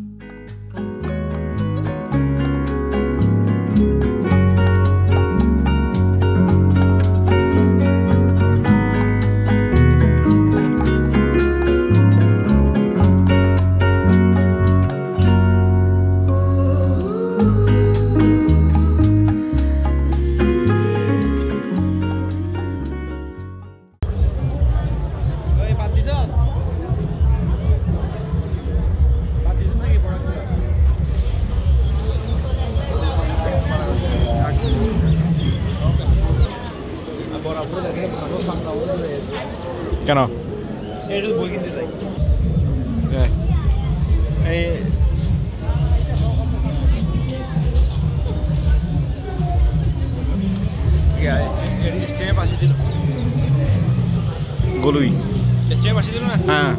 Bye. কেন? বই কিনতে চাই এই স্টেপ আসি দিল গলুই। স্টেপ আসি দিল না? হ্যাঁ।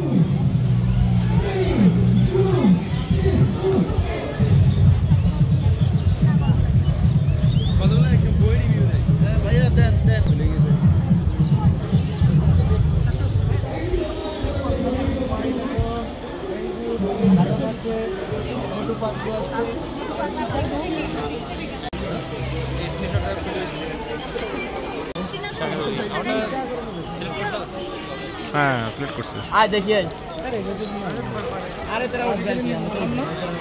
হ্যাঁ সিলেক্ট করছে আয় দেখি আয় আরে তোরা উঠবেন কি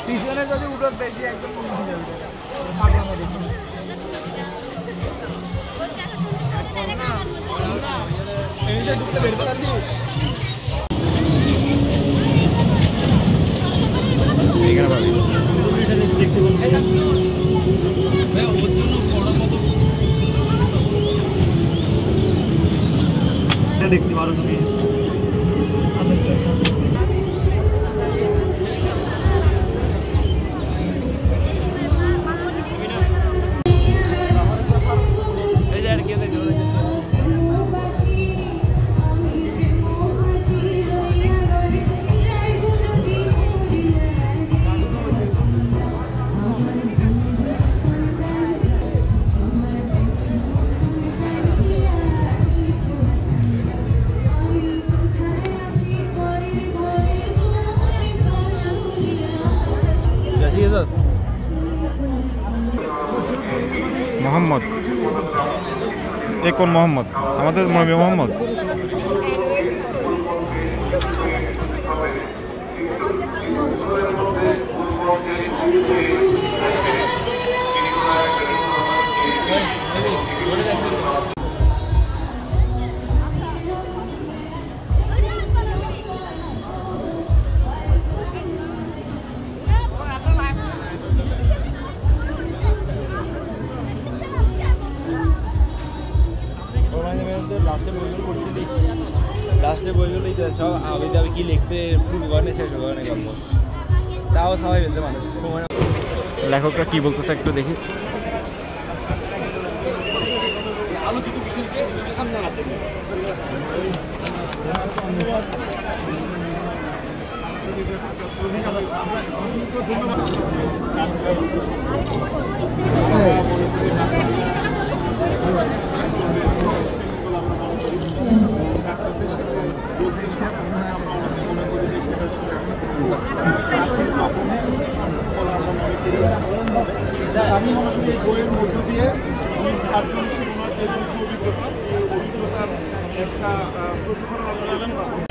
টিউশনে যদি উঠোস বেশি একদম কমে যাবে পাগলা মেরে এইটা ঢুকতে বের করছি দেখতে পারো তুমি এই যে মোহাম্মদ। এ কোন মোহাম্মদ? আমাদের নবী মোহাম্মদ। লাস্টে লাস্টে বইগুলো সব আবে যাবে কি লিখতে শুরু করে শেষ করে গল্প তাও সবাই ফেলতে মানুষ। লেখকরা কি বলতেছে একটু দেখি। আমি আমাদের এই বইয়ের মধ্য দিয়ে আমি সার্জনশীল ওনার যে অভিজ্ঞতা এই অভিজ্ঞতার একটা প্রতিফলন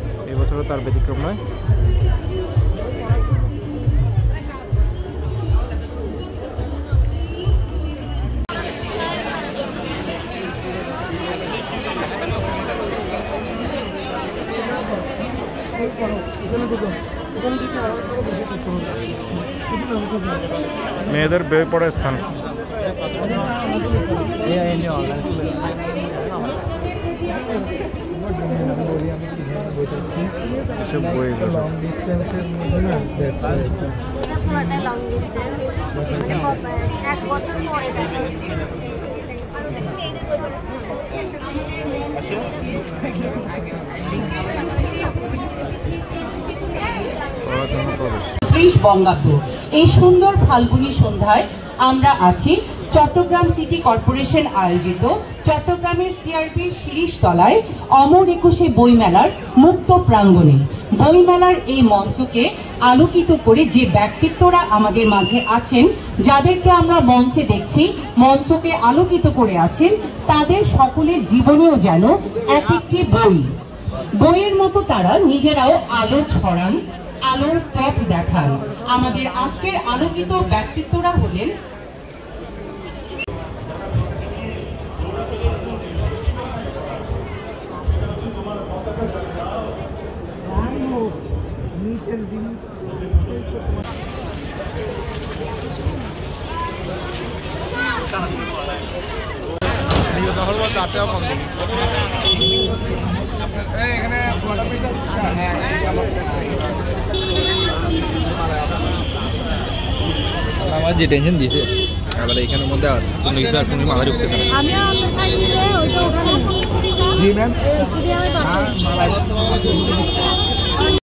এবছরও তার ব্যতিক্রম নয়। মেয়েদের বই পড়ার স্থান এসব বইগুলো লং ডিস্টেন্সের মধ্যে না এক বছর পরে বই পড়াশোনা প্রবেশ ত্রিশ বঙ্গাব্দ। এই সুন্দর ফাল্গুনি সন্ধ্যায় আমরা আছি। চট্টগ্রাম সিটি কর্পোরেশন আয়োজিত চট্টগ্রামের সিআরপি শিরিষ তলায় অমর একুশে বইমেলার মুক্ত প্রাঙ্গণে। বইমেলার এই মঞ্চকে আলোকিত করে যে ব্যক্তিত্বরা আমাদের মাঝে আছেন, যাদেরকে আমরা মঞ্চে দেখছি, মঞ্চকে আলোকিত করে আছেন, তাদের সকলের জীবনেও যেন এক একটি বই। বইয়ের মতো তারা নিজেরাও আলো ছড়ান, আলোর পথ দেখান। আমাদের আজকের আলোকিত ব্যক্তিত্বরা হলেন আমার যে টেনশন দিয়েছে এবার এখানের মধ্যে আর কোনো কিছু আর শুনি মাথায় ঢুকতে পারে জি ম্যাম